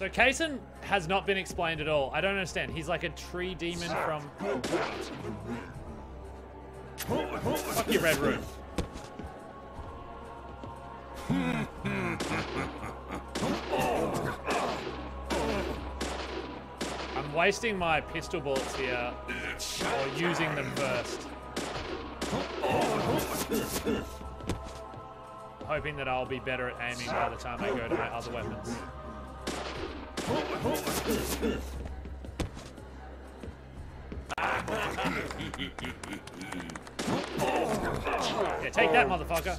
So Kaysen has not been explained at all. I don't understand. He's like a tree demon from. Fuck your red room. I'm wasting my pistol bullets here, or using them first. Hoping that I'll be better at aiming by the time I go to my other weapons. Yeah, take that, motherfucker.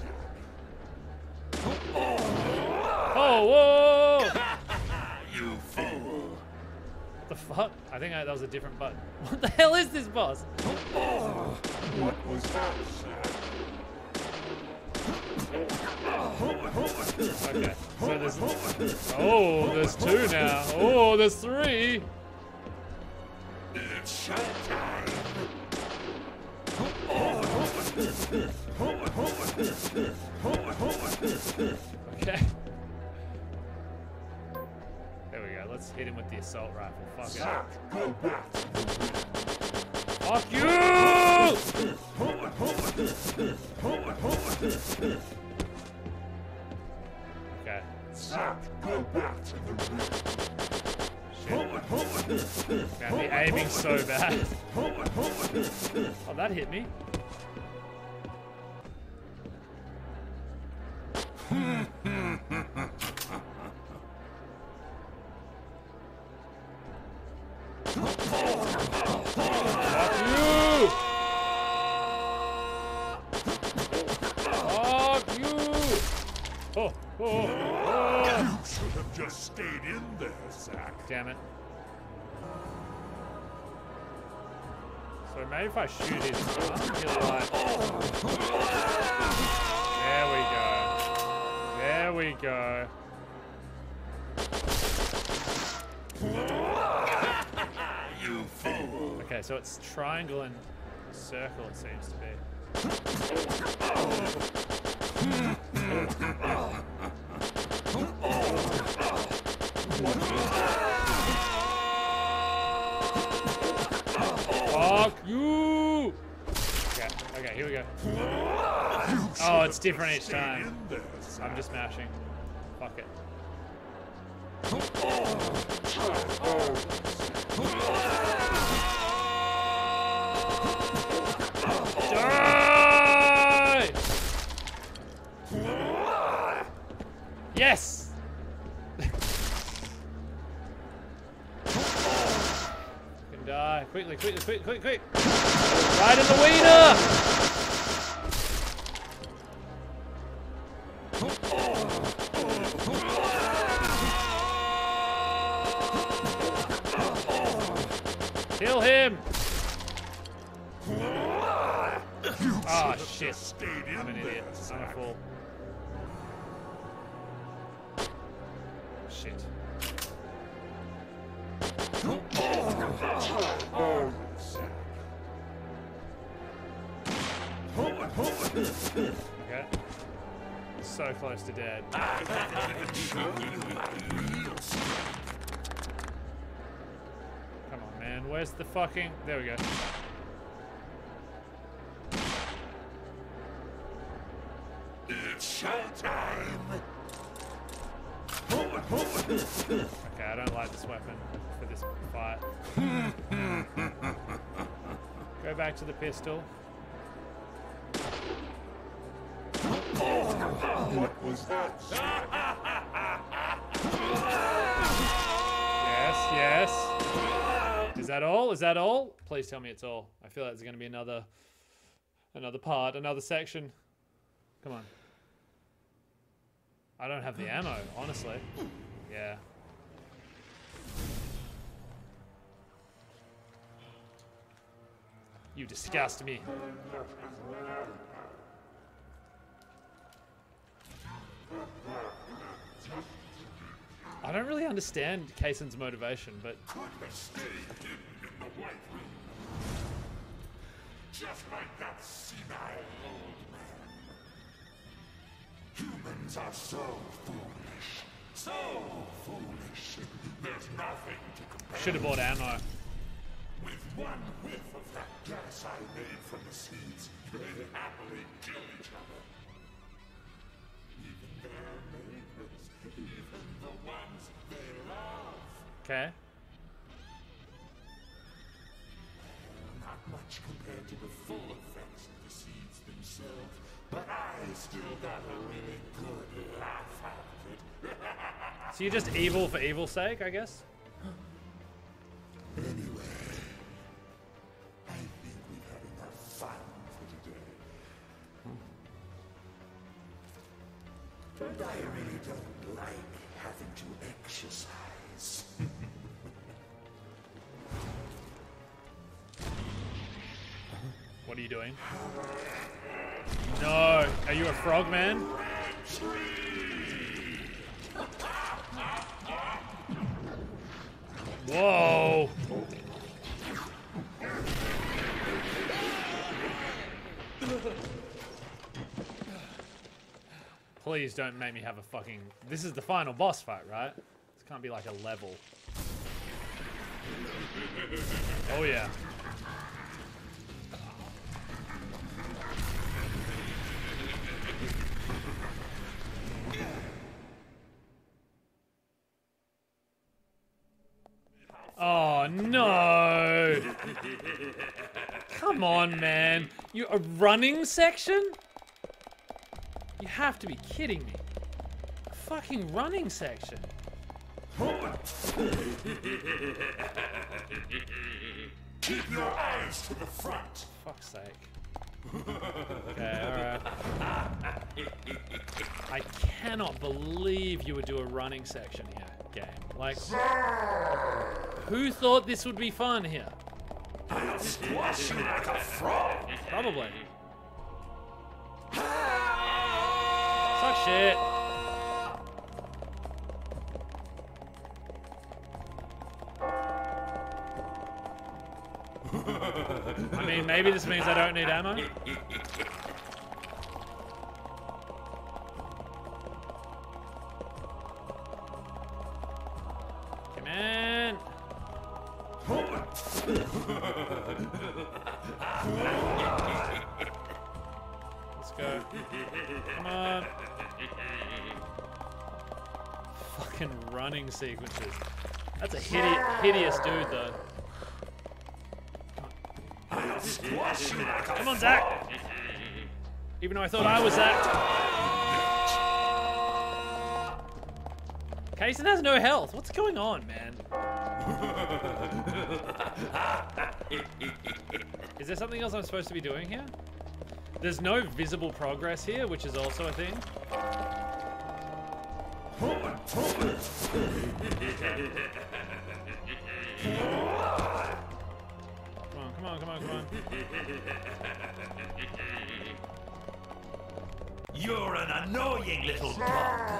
Oh, whoa! You fool! The fuck? I think I, that was a different button. What the hell is this boss? What was that, Okay, so there's... Oh, there's two now. Oh, there's three. It's showtime! Okay. There we go. Let's hit him with the assault rifle. Fuck it. Fuck you! Okay. Zach, go back to the room! Shit. Man, the aiming's so bad. Oh, that hit me. I shoot his arm, he'll like... There we go. There we go. You fool! Okay, so it's triangle and circle it seems to be. Hmm. Here we go. Oh, it's different each time. I'm just mashing. Fuck it. Die! Yes! Can die. Quickly, quickly, quick, quick, quick! Shit. Okay. So close to dead. Come on, man. Where's the fucking... There we go. Go back to the pistol. What was that, Yes, yes. Is that all? Is that all? Please tell me it's all. I feel like there's going to be another another part, another section. Come on. I don't have the ammo, honestly. Yeah. You disgust me. I don't really understand Kaysen's motivation, but Could have stayed hidden in the White Room. Just like that senile old man. Humans are so foolish. So foolish. nothing to compare Should have bought ammo. With one whiff of that gas I made from the seeds. They happily kill each other. Even their neighbors, even the ones they love. Okay. Not much compared to the full effects of the seeds themselves, but I still got a really good laugh out of it. So you're just evil for evil's sake, I guess? Like having to exercise. What are you doing? No. Are you a frog man? Please don't make me have a fucking. This is the final boss fight, right? This can't be like a level. Oh, yeah. Oh no! Come on, man. You a running section? You have to be kidding me. A fucking running section. Keep your eyes to the front. Fuck's sake. Okay, alright. I cannot believe you would do a running section here, game. Like, who thought this would be fun here? I'll squash you like a frog. Probably. Shit. I mean, maybe this means I don't need ammo. Sequences. That's a hide- hideous dude, though. Like a Come on, Zach. Even though I thought I was Zach. Kaysen has no health. What's going on, man? Is there something else I'm supposed to be doing here? There's no visible progress here, which is also a thing. Come on, come on, come on, come on. You're an annoying little bug.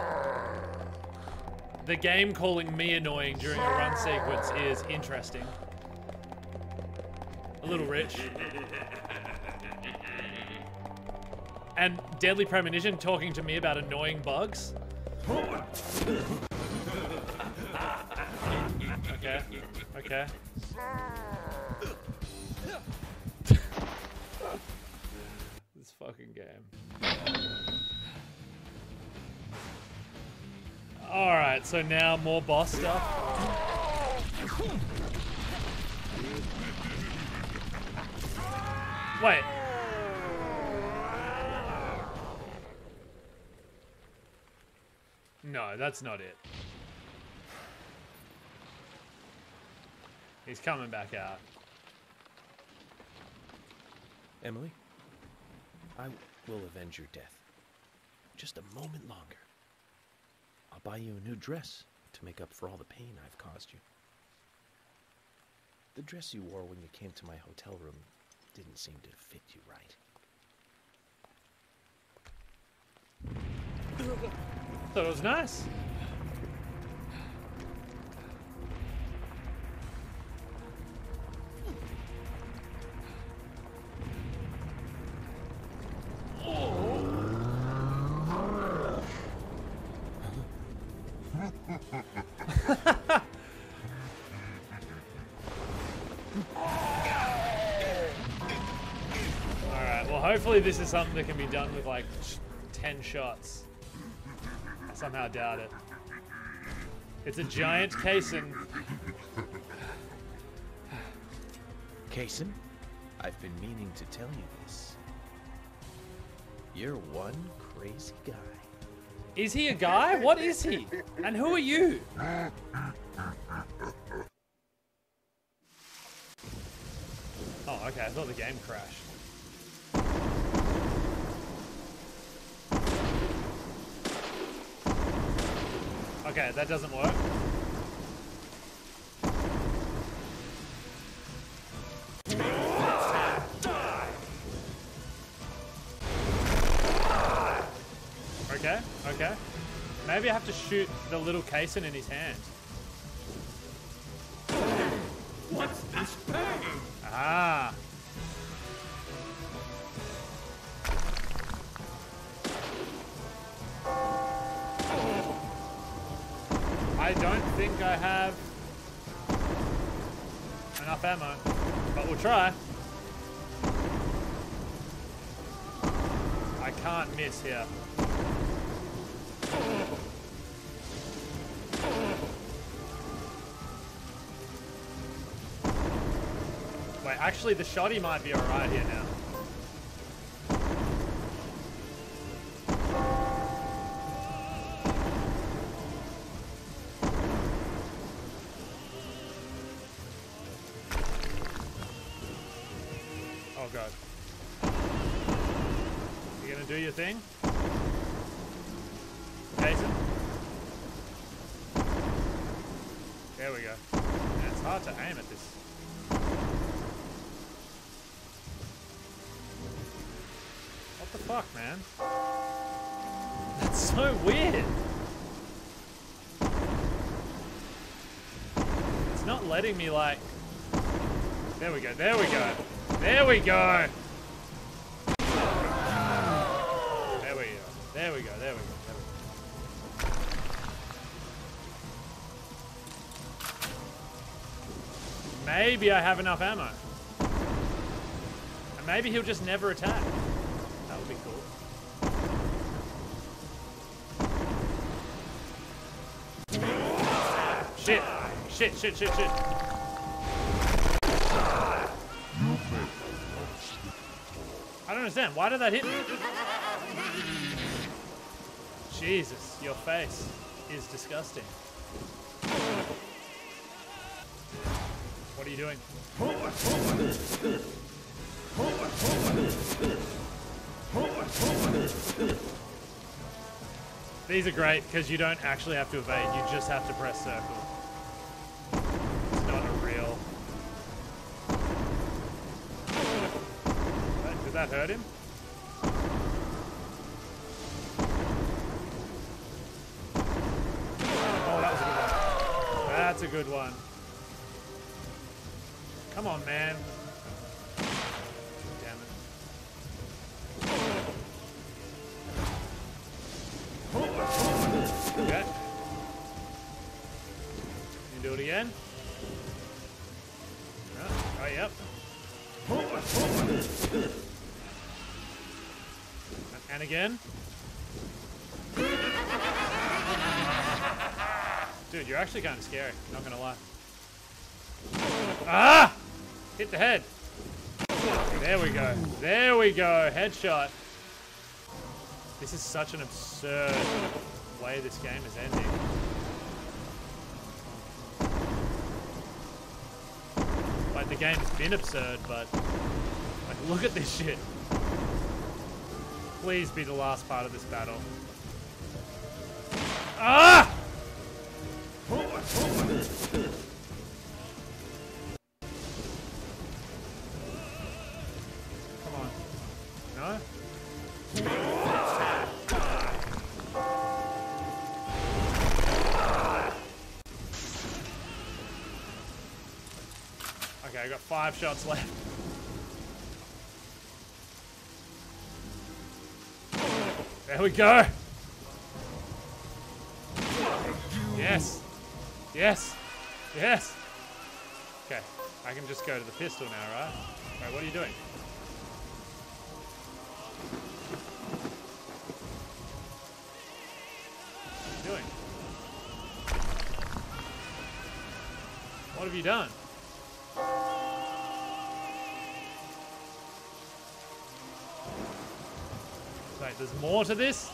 The game calling me annoying during a run sequence is interesting. A little rich. And Deadly Premonition talking to me about annoying bugs. Okay. this fucking game. Alright, so now more boss stuff. Wait. No, that's not it. He's coming back out. Emily, I will avenge your death. Just a moment longer. I'll buy you a new dress to make up for all the pain I've caused you. The dress you wore when you came to my hotel room didn't seem to fit you right. Thought it was nice. Hopefully this is something that can be done with like 10 shots. I somehow doubt it. It's a giant Kaysen. Kaysen, I've been meaning to tell you this. You're one crazy guy. Is he a guy? What is he? And who are you? Oh, okay. I thought the game crashed. Okay, that doesn't work. Okay, okay. Maybe I have to shoot the little Kaysen in his hand. I don't think I have enough ammo, but we'll try. I can't miss here. Wait, actually, the shoddy might be alright here now. Letting me like. There we go. There we go. There we go. There we go. There we go. There we go. Maybe I have enough ammo. And maybe he'll just never attack. That would be cool. Shit. Shit, shit, shit, shit. Understand. Why did that hit me? Jesus, your face is disgusting. What are you doing? These are great because you don't actually have to evade, you just have to press circle. Hurt him? Oh, that was a good one. That's a good one. Come on, man. Damn it. Okay. You do it again? Oh yep. And again. Dude, you're actually kind of scary. Not gonna lie. Ah! Hit the head. There we go. There we go. Headshot. This is such an absurd way this game is ending. Like the game's been absurd, but like look at this shit. Please be the last part of this battle. Ah! Okay, I got five shots left. There we go. Yes. Yes. Yes. Okay. I can just go to the pistol now, right? Wait, what are you doing? What have you done? Wait, there's more to this?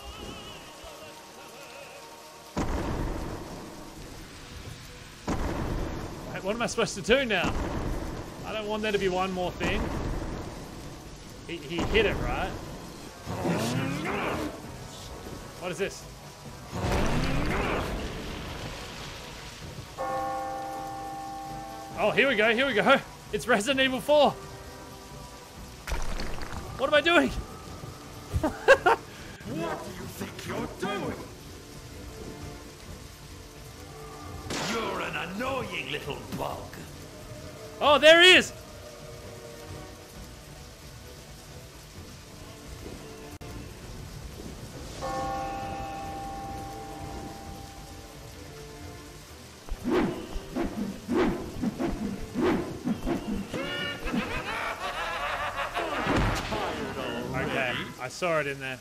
Wait, what am I supposed to do now? I don't want there to be one more thing. He, he hit it, right? What is this? Oh, here we go, here we go. It's Resident Evil 4. What am I doing? Little bug. Oh, there he is! Okay, I saw it in there.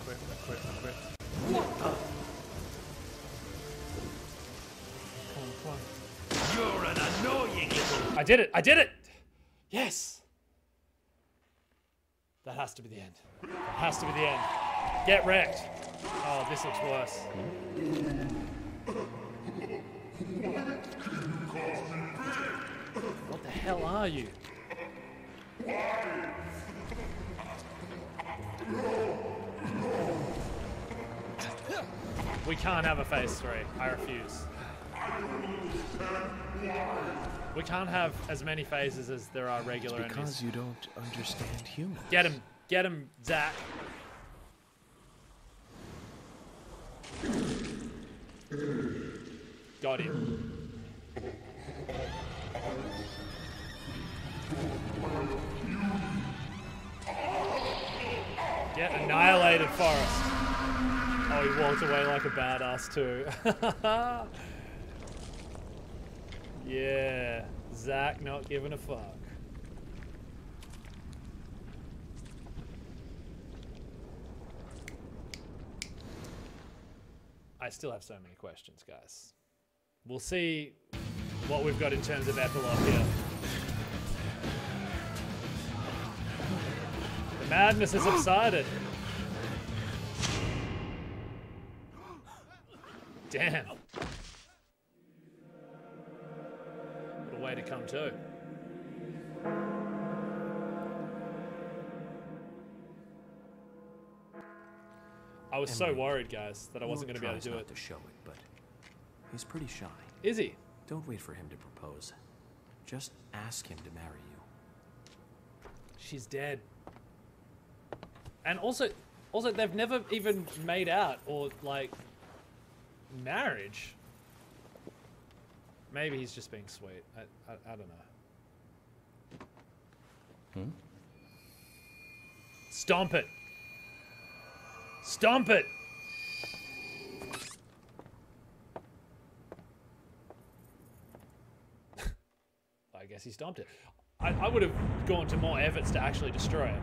Equip, equip, equip. Come on, come on. You're an annoying. I did it! I did it! Yes! That has to be the end. That has to be the end. Get wrecked! Oh, this looks worse. What the hell are you? We can't have a phase three. I refuse. We can't have as many phases as there are regular enemies. Because you don't understand humans. Get him. Get him, Zach. Got him. Get annihilated, Forest. Oh, he walked away like a badass too. yeah, Zach not giving a fuck. I still have so many questions, guys. We'll see what we've got in terms of epilogue here. The madness has subsided. Damn. What a way to come to. I was so worried, guys, that I wasn't going to be able to do it. to show it, but he's pretty shy. Is he? Don't wait for him to propose. Just ask him to marry you. She's dead. And also, also they've never even made out or like marriage. Maybe he's just being sweet. I, I, I don't know. Hmm? Stomp it. Stomp it. I guess he stomped it. I, I would have gone to more efforts to actually destroy it,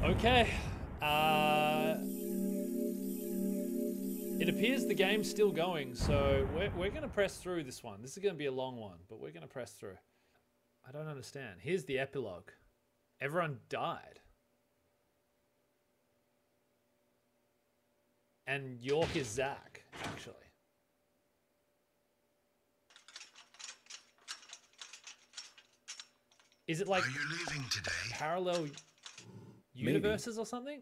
but. Okay. Uh, it appears the game's still going, so we're, we're going to press through this one. This is going to be a long one, but we're going to press through. I don't understand. Here's the epilogue everyone died. And York is Zach, actually. Is it like Are you leaving today? parallel universes or something?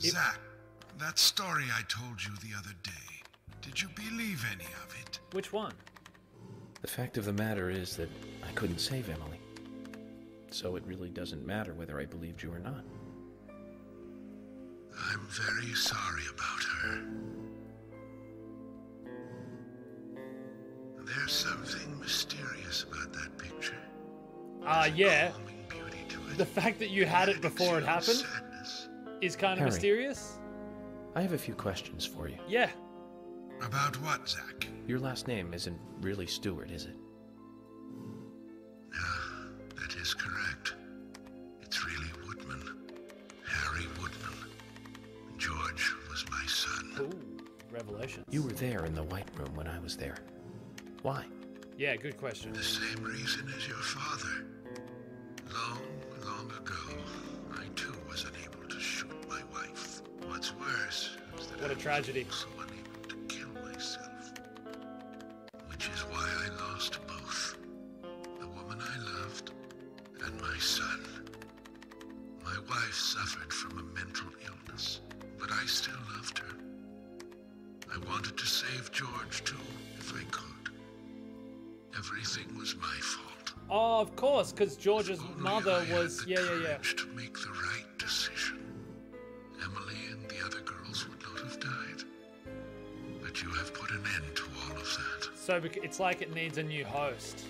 If- Zach, that story I told you the other day, did you believe any of it? Which one? The fact of the matter is that I couldn't save Emily. So it really doesn't matter whether I believed you or not. I'm very sorry about her. There's something mysterious about that picture. Ah, yeah. Beauty to it. The fact that you had it before it happened Sadness. is kind of Harry. mysterious. I have a few questions for you. Yeah. About what, Zach? Your last name isn't really Stewart, is it? Ah, that is correct. It's really Woodman. Harry Woodman. George was my son. Ooh, revelations. You were there in the White Room when I was there. Why? Yeah, good question. The same reason as your father. Long, long ago, What's worse is that What a tragedy. also unable to kill myself. Which is why I lost both. The woman I loved and my son. My wife suffered from a mental illness, but I still loved her. I wanted to save George too, if I could. Everything was my fault. Oh, of course, because George's mother was. Yeah, yeah, yeah. to make the right So it's like it needs a new host.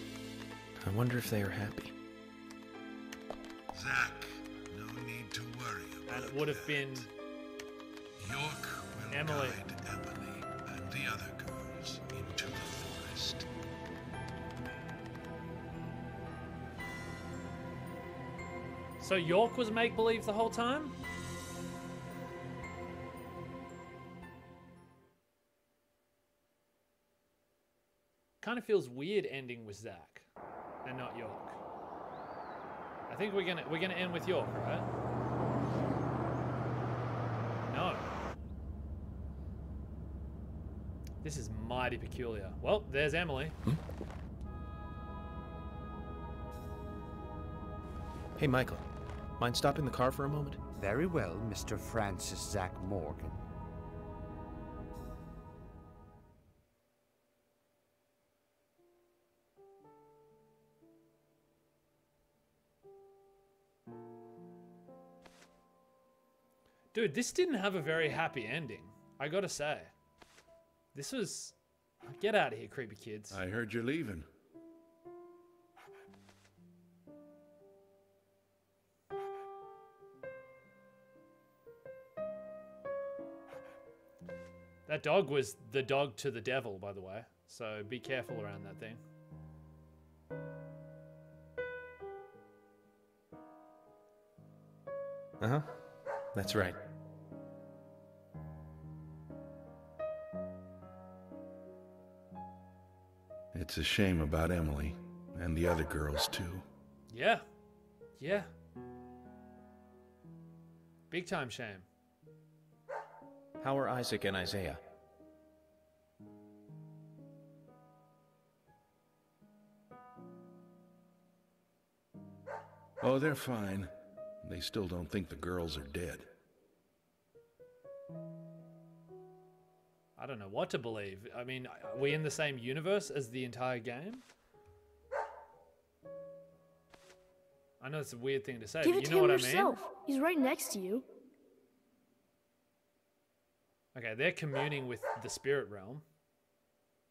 I wonder if they are happy. Zach, no need to worry about And it would have that. been. York will Emily. guide Emily and the other girls into the forest. So York was make believe the whole time? Kind of feels weird ending with Zach and not York. I think we're gonna we're gonna end with York, right? No. This is mighty peculiar. Well, there's Emily. Hey, Michael. Mind stopping the car for a moment? Very well, Mr. Francis Zach Morgan. Dude, this didn't have a very happy ending. I gotta say. This was. Get out of here, creepy kids. I heard you're leaving. That dog was the dog to the devil, by the way. So be careful around that thing. Uh huh. That's right. It's a shame about Emily and the other girls, too. Yeah. Yeah. Big time shame. How are Isaac and Isaiah? Oh, they're fine. They still don't think the girls are dead. I don't know what to believe. I mean, are we in the same universe as the entire game? I know it's a weird thing to say, Give but you to know what yourself. He's right next to you. Okay, they're communing with the spirit realm.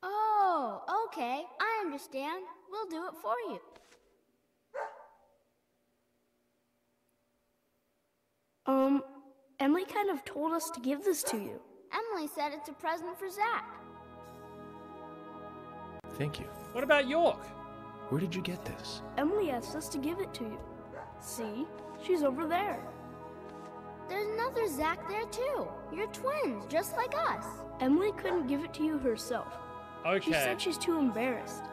Oh, okay. I understand. We'll do it for you. Um, Emily kind of told us to give this to you. Emily said it's a present for Zach. Thank you. What about York? Where did you get this? Emily asked us to give it to you. See? She's over there. There's another Zach there too. You're twins, just like us. Emily couldn't give it to you herself. She Okay. She said she's too embarrassed.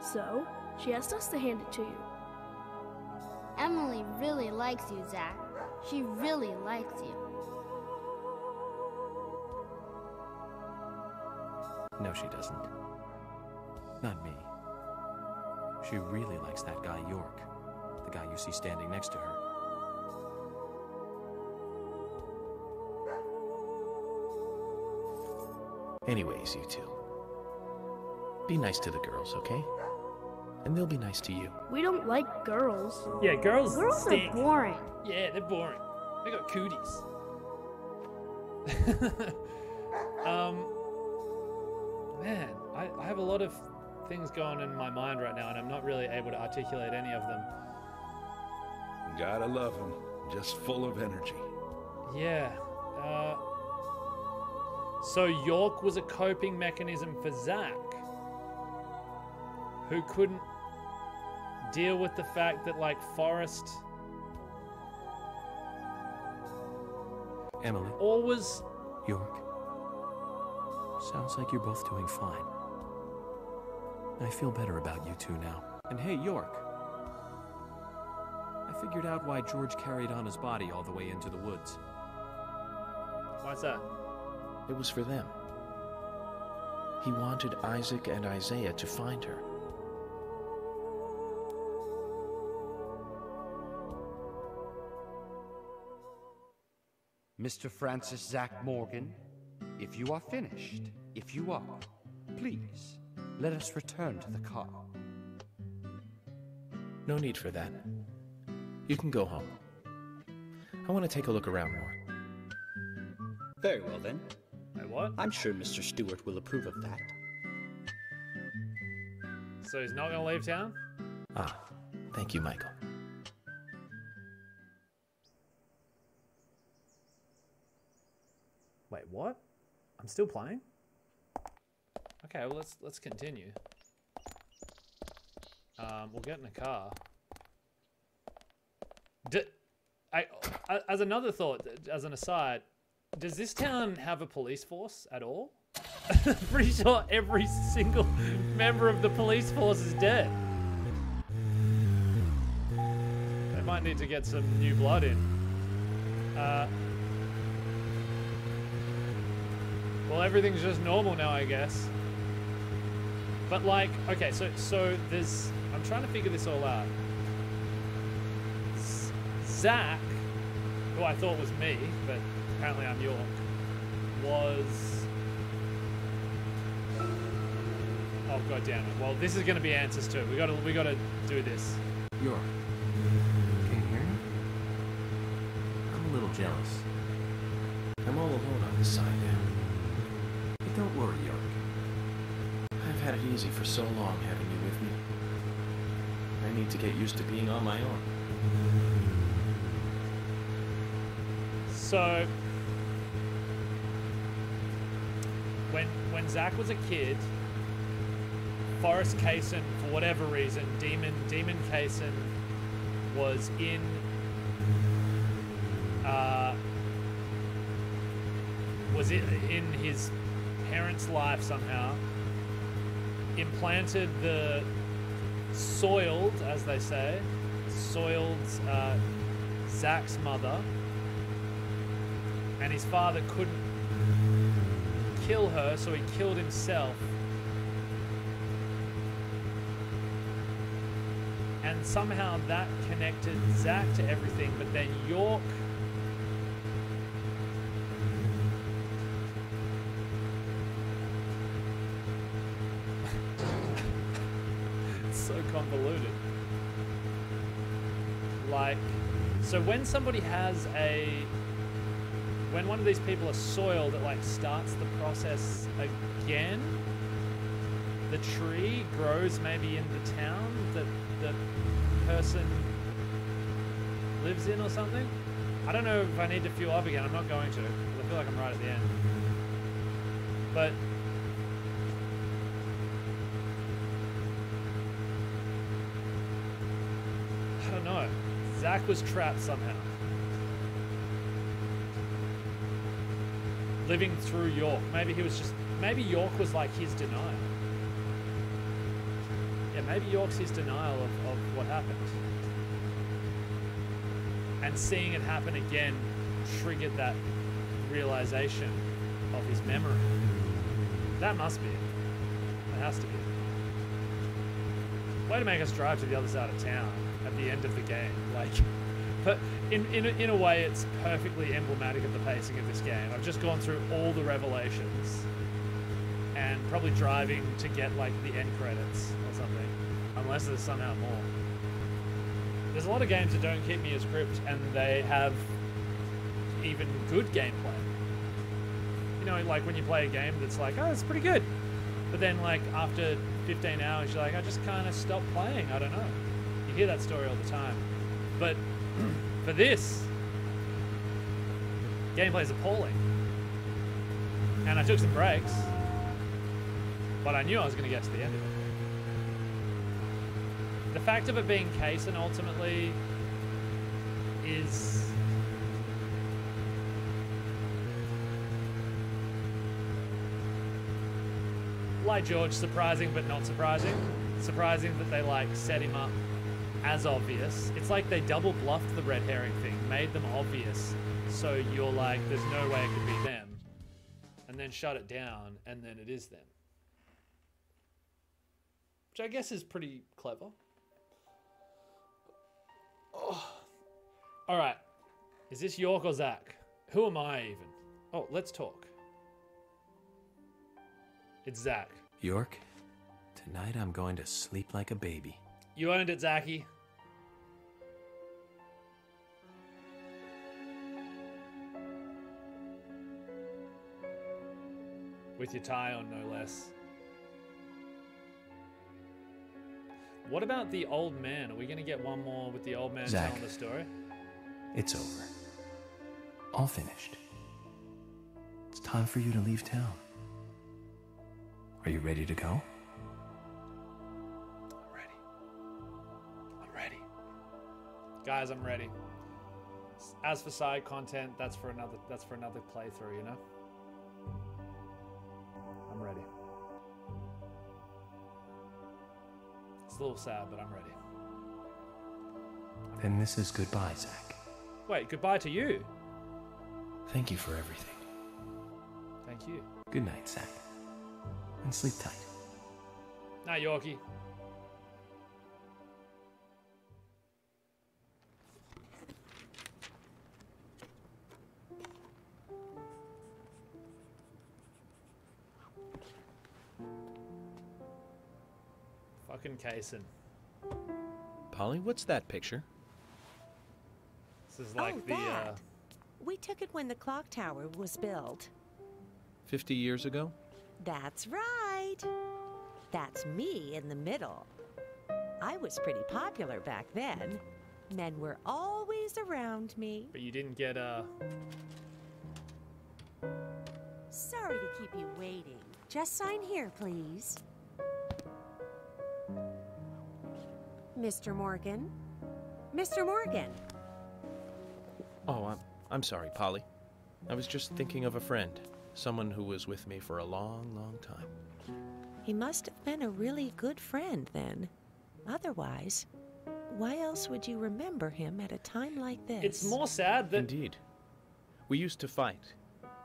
So, she asked us to hand it to you. Emily really likes you, Zach. She really likes you. No, she doesn't. Not me. She really likes that guy York, the guy you see standing next to her. Anyways, you two. Be nice to the girls, okay? And they'll be nice to you. We don't like girls. Yeah, girls. Girls stink. are boring. Yeah, they're boring. They got cooties. um, man, I, I have a lot of things going in my mind right now, and I'm not really able to articulate any of them. Gotta love him. Just full of energy. Yeah. Uh, So York was a coping mechanism for Zach, who couldn't deal with the fact that, like, Forrest Emily, always. York. Sounds like you're both doing fine. I feel better about you two now. And hey, York. I figured out why George carried on his body all the way into the woods. Why's that? It was for them. He wanted Isaac and Isaiah to find her. Mr. Francis Zach Morgan, if you are finished, if you are, please let us return to the car. No need for that. You can go home. I want to take a look around more. Very well then. I what? I'm sure Mr. Stewart will approve of that. So he's not gonna leave town? Ah, thank you, Michael. Wait, what? I'm still playing? Okay, well let's let's continue. Um, we'll get in a car. As another thought, as an aside, does this town have a police force at all? Pretty sure every single member of the police force is dead. They might need to get some new blood in. Uh, well, everything's just normal now, I guess. But like, okay, so so there's. I'm trying to figure this all out. Zach, who I thought was me, but apparently I'm York, was. Oh god damn it! Well, this is going to be answers too. We got to we got to do this. York. Can you hear me? I'm a little jealous. I'm all alone on this side now. Don't worry, York. I've had it easy for so long having you with me. I need to get used to being on my own. So when when Zach was a kid, Forrest Kaysen, for whatever reason, Demon Demon Kaysen was in uh, was it in his parents' life somehow. Implanted the soiled, as they say, soiled uh, Zach's mother and his father couldn't kill her, so he killed himself. And somehow that connected Zach to everything, but then York. Convoluted. Like, so when somebody has a when one of these people are soiled, it like starts the process again. The tree grows maybe in the town that the person lives in or something. I don't know if I need to fuel up again. I'm not going to. I feel like I'm right at the end. But I don't know. Zach was trapped somehow. living through York. Maybe he was just. Maybe York was like his denial. Yeah, maybe York's his denial of, of what happened. And seeing it happen again triggered that realization of his memory. That must be it. It has to be. Way to make us drive to the other side of town the end of the game. Like, but in, in, a, in a way, it's perfectly emblematic of the pacing of this game. I've just gone through all the revelations and probably driving to get like the end credits or something, unless there's somehow more. There's a lot of games that don't keep me as gripped and they have even good gameplay. You know, like when you play a game that's like, oh, it's pretty good. But then, like, after 15 hours, you're like, I just kind of stopped playing. I don't know. Hear that story all the time. But for this, gameplay is appalling. And I took some breaks. But I knew I was going to get to the end of it. The fact of it being Kaysen ultimately is. Like George, surprising but not surprising. Surprising that they like set him up as obvious. It's like they double bluffed the red herring thing, made them obvious, so you're like, there's no way it could be them. And then shut it down, and then it is them. Which I guess is pretty clever. Oh. All right. Is this York or Zach? Who am I even? Oh, let's talk. It's Zach. York, tonight I'm going to sleep like a baby. You owned it, Zachy. With your tie on, no less. What about the old man? Are we going to get one more with the old man Zach. telling the story? It's over. All finished. It's time for you to leave town. Are you ready to go? I'm ready. Guys, I'm ready. As for side content, that's for another that's for another playthrough, you know? It's a little sad, but I'm ready. Then this is goodbye, Zach. Wait, goodbye to you. Thank you for everything. Thank you. Good night, Zach. And sleep tight. Night, Yorkie. Fucking Kaysen. Polly, what's that picture? This is like oh, the uh, that. We took it when the clock tower was built. 50 years ago? That's right. That's me in the middle. I was pretty popular back then. Men were always around me. but you didn't get uh Sorry to keep you waiting. Just sign here, please. Mr. Morgan? Mr. Morgan! Oh, I'm, I'm sorry, Polly. I was just thinking of a friend. Someone who was with me for a long, long time. He must have been a really good friend then. Otherwise, why else would you remember him at a time like this? It's more sad that Indeed. We used to fight,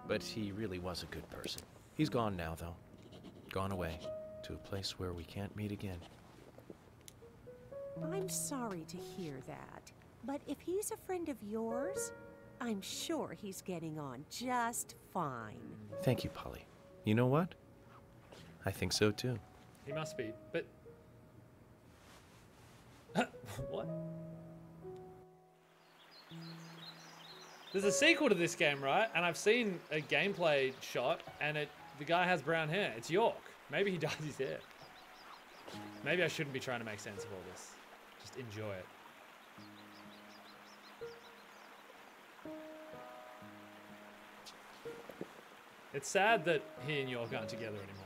but he really was a good person. He's gone now, though. Gone away to a place where we can't meet again. I'm sorry to hear that. But if he's a friend of yours, I'm sure he's getting on just fine. Thank you, Polly. You know what? I think so too. he must be, but what? There's a sequel to this game, right? And I've seen a gameplay shot, and it the guy has brown hair. It's York. Maybe he dyes his hair. Maybe I shouldn't be trying to make sense of all this. Enjoy it. It's sad that he and York aren't together anymore.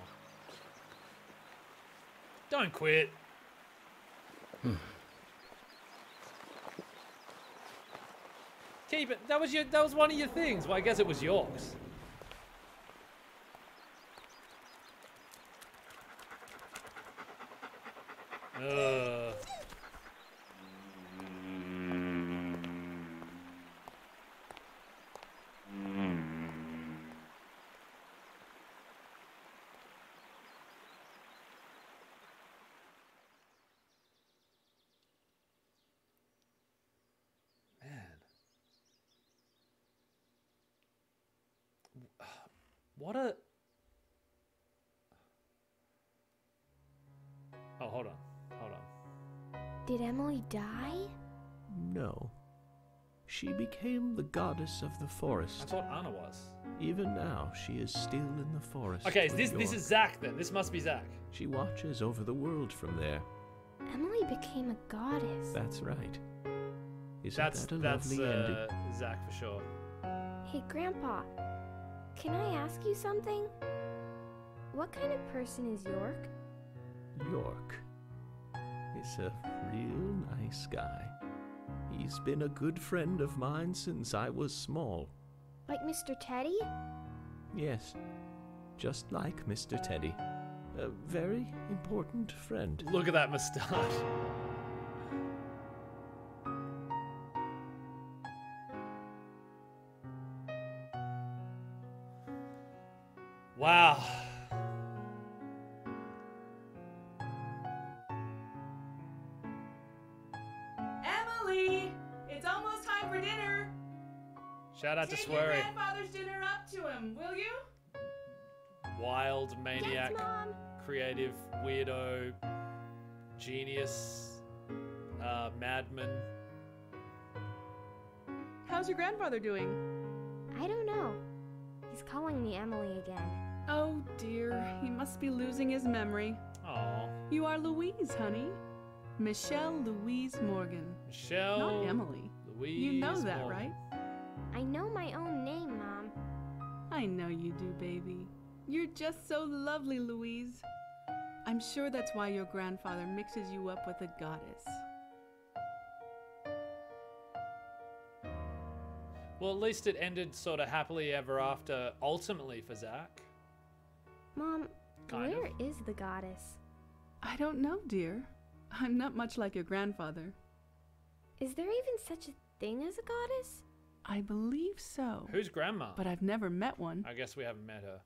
Don't quit. Hmm. Keep it. That was your. That was one of your things. Well, I guess it was York's. Ugh. What a. Oh, hold on. Hold on. Did Emily die? No. She became the goddess of the forest. I forest. thought Anna was. Even now, she is still in the forest. Okay, with this this is Zach then. This must be Zach. She watches over the world from there. Emily became a goddess. That's right. Isn't that's that a that's lovely ending? uh, Zach for sure. Hey, Grandpa, Can I ask you something? What kind of person is York? York He's a real nice guy. He's been a good friend of mine since I was small. Like Mr. Teddy? Yes, just like Mr. Teddy. A very important friend. Look at that moustache. To Take your grandfather's dinner up to him, will you? Wild maniac, Mom. creative weirdo, genius, uh, madman. How's your grandfather doing? I don't know. He's calling me Emily again. Oh dear, he must be losing his memory. Aw. You are Louise, honey. Michelle Louise Morgan. Michelle. Not Emily. Louise. You know that, Morgan. right? I know my own name, Mom. I know you do, baby. You're just so lovely, Louise. I'm sure that's why your grandfather mixes you up with a goddess. Well, at least it ended sort of happily ever after, ultimately for Zach. Mom, Kind where is the goddess? I don't know, dear. I'm not much like your grandfather. Is there even such a thing as a goddess? I believe so. Who's grandma? But I've never met one. I guess we haven't met her.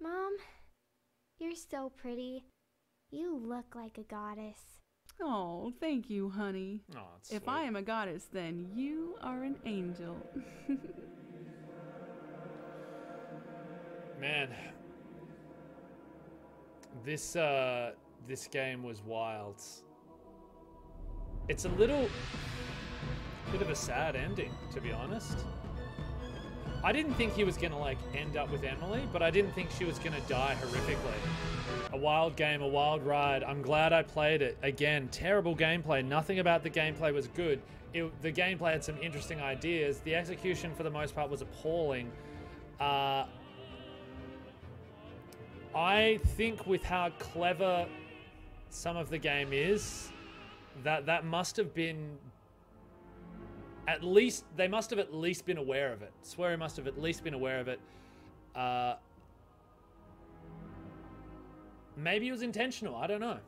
Mom, you're so pretty. You look like a goddess. Oh, thank you, honey. Oh, it's if sweet. I am a goddess, then you are an angel. Man, this uh, this game was wild. It's a little bit of a sad ending, to be honest. I didn't think he was gonna like end up with Emily, but I didn't think she was gonna die horrifically. A wild game, a wild ride. I'm glad I played it. Again, terrible gameplay. Nothing about the gameplay was good. It, the gameplay had some interesting ideas. The execution, for the most part, was appalling. Uh, I think with how clever some of the game is, that that must have been at least they must have at least been aware of it. Swery must have at least been aware of it. Uh, maybe it was intentional. I don't know.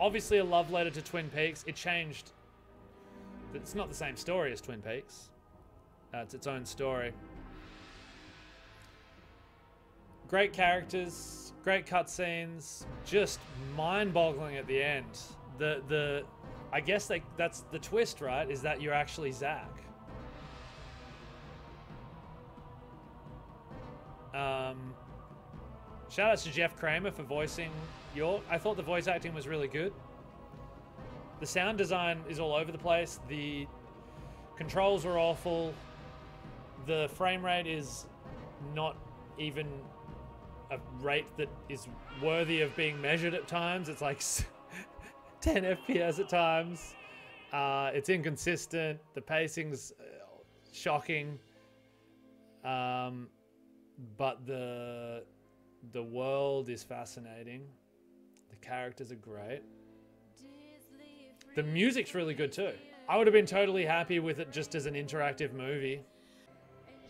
Obviously, a love letter to Twin Peaks. It changed. It's not the same story as Twin Peaks. Uh, it's its own story. Great characters, great cutscenes, just mind-boggling at the end. The the I guess like that's the twist, right? Is that you're actually Zach. Um, shout out to Jeff Kramer for voicing York. I thought the voice acting was really good. The sound design is all over the place. The controls are awful. The frame rate is not even a rate that is worthy of being measured at times. It's like 10 FPS at times. Uh, it's inconsistent. The pacing's uh, shocking. Um, but the the world is fascinating. The characters are great. The music's really good too. I would have been totally happy with it just as an interactive movie.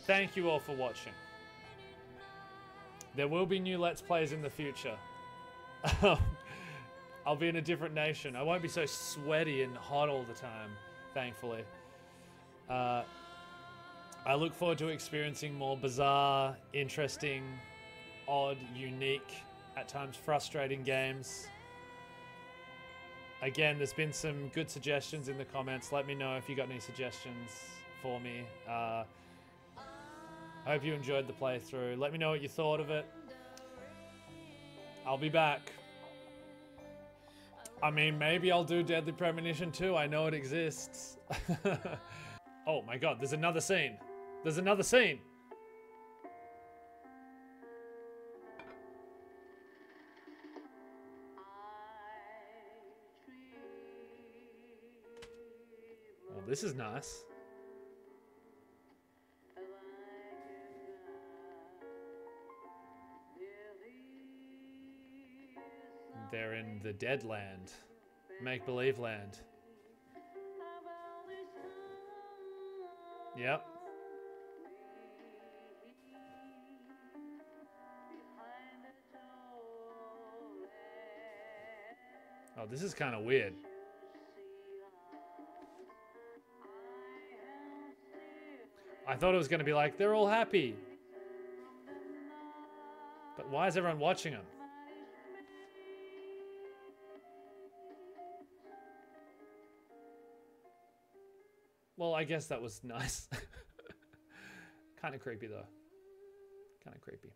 Thank you all for watching. There will be new Let's Plays in the future. I'll be in a different nation. I won't be so sweaty and hot all the time, thankfully. Uh, I look forward to experiencing more bizarre, interesting, odd, unique, at times frustrating games. Again, there's been some good suggestions in the comments. Let me know if you got any suggestions for me. Uh, I hope you enjoyed the playthrough. Let me know what you thought of it. I'll be back. I mean, maybe I'll do Deadly Premonition too. I know it exists. oh my god, there's another scene. There's another scene. Well, oh, this is nice. They're in the dead land, make believe land. Yep. Oh, this is kind of weird. I thought it was going to be like, they're all happy. But why is everyone watching them? Well, I guess that was nice. kind of creepy, though. Kind of creepy.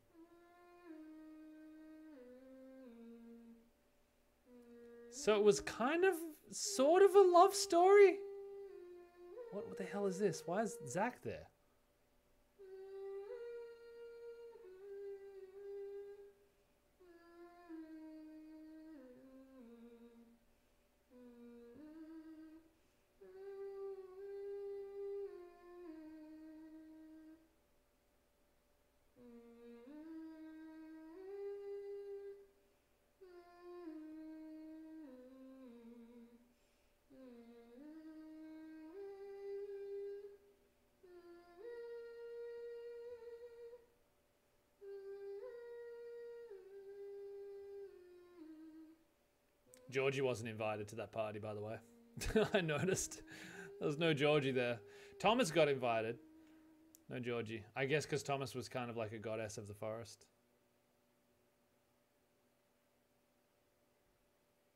So it was kind of, sort of a love story? What, what the hell is this? Why is Zach there? Georgie wasn't invited to that party, by the way. I noticed. There was no Georgie there. Thomas got invited. No Georgie. I guess because Thomas was kind of like a goddess of the forest.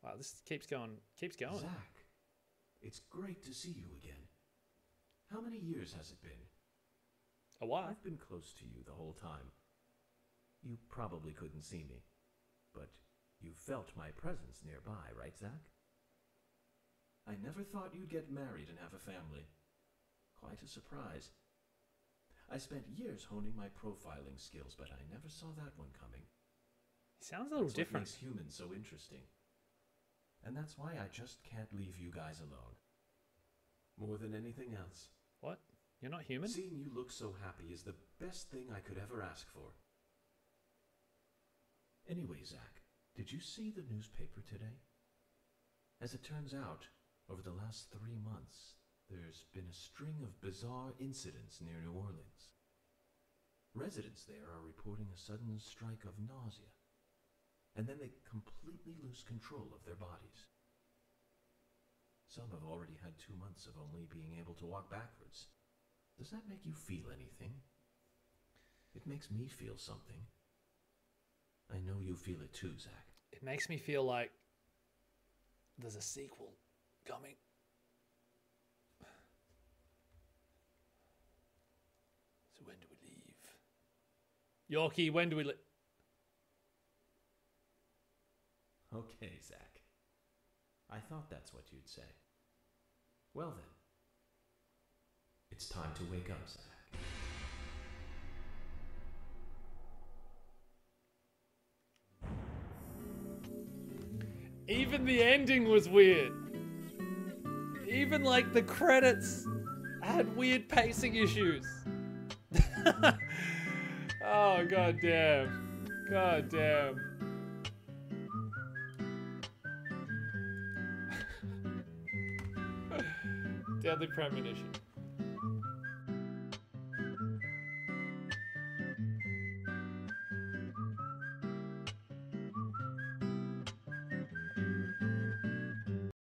Wow, this keeps going. Keeps going. Zach, it's great to see you again. How many years has it been? A while. I've been close to you the whole time. You probably couldn't see me, but you felt my presence nearby, right, Zach? I never thought you'd get married and have a family. Quite a surprise. I spent years honing my profiling skills, but I never saw that one coming. He sounds a little That's different. What makes humans so interesting. And that's why I just can't leave you guys alone. More than anything else. What? You're not human? Seeing you look so happy is the best thing I could ever ask for. Anyway, Zach, did you see the newspaper today? As it turns out, over the last three months, there's been a string of bizarre incidents near New Orleans. Residents there are reporting a sudden strike of nausea, and then they completely lose control of their bodies. Some have already had two months of only being able to walk backwards. Does that make you feel anything? It makes me feel something. I know you feel it too, Zach. It makes me feel like there's a sequel coming. So when do we leave? Yorkie, when do we leave? Okay, Zach. I thought that's what you'd say. Well then, it's time to wake up, Zach. Even the ending was weird. Even like the credits had weird pacing issues. oh god damn. God damn. Deadly premonition.